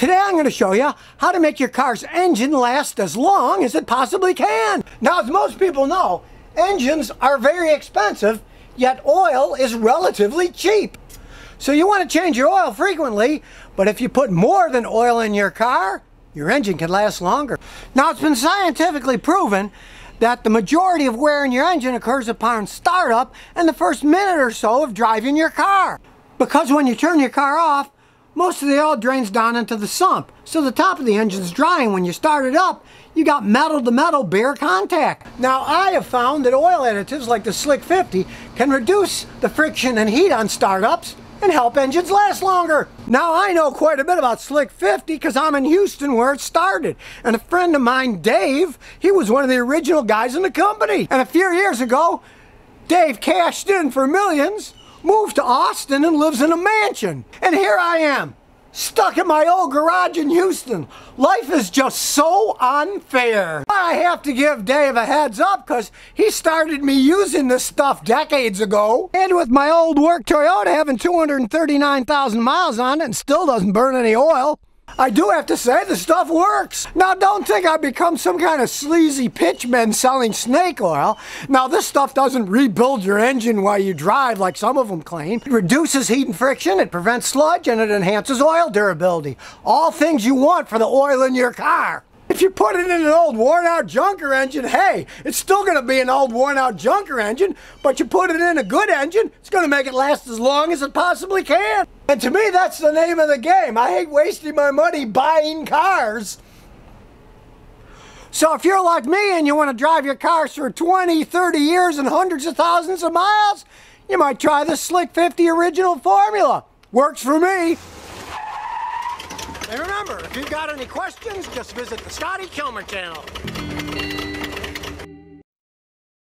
Today I'm going to show you how to make your car's engine last as long as it possibly can. Now as most people know, engines are very expensive, yet oil is relatively cheap. So you want to change your oil frequently, but if you put more than oil in your car, your engine can last longer. Now it's been scientifically proven that the majority of wear in your engine occurs upon startup and the first minute or so of driving your car. Because when you turn your car off, most of the oil drains down into the sump. So the top of the engine's And When you start it up, you got metal to metal bare contact. Now I have found that oil additives like the Slick 50 can reduce the friction and heat on startups and help engines last longer. Now I know quite a bit about Slick 50 because I'm in Houston where it started. And a friend of mine, Dave, he was one of the original guys in the company. And a few years ago, Dave cashed in for millions moved to Austin and lives in a mansion. And here I am, stuck in my old garage in Houston. Life is just so unfair. I have to give Dave a heads up because he started me using this stuff decades ago. And with my old work Toyota having 239,000 miles on it and still doesn't burn any oil, I do have to say the stuff works. Now don't think I've become some kind of sleazy pitchman selling snake oil. Now this stuff doesn't rebuild your engine while you drive like some of them claim. It reduces heat and friction, it prevents sludge, and it enhances oil durability. All things you want for the oil in your car. If you put it in an old worn out junker engine, hey, it's still going to be an old worn out junker engine, but you put it in a good engine, it's going to make it last as long as it possibly can. And to me, that's the name of the game. I hate wasting my money buying cars. So if you're like me and you want to drive your cars for 20, 30 years and hundreds of thousands of miles, you might try the Slick 50 original formula. Works for me. And remember, if you've got any questions, just visit the Scotty Kilmer channel.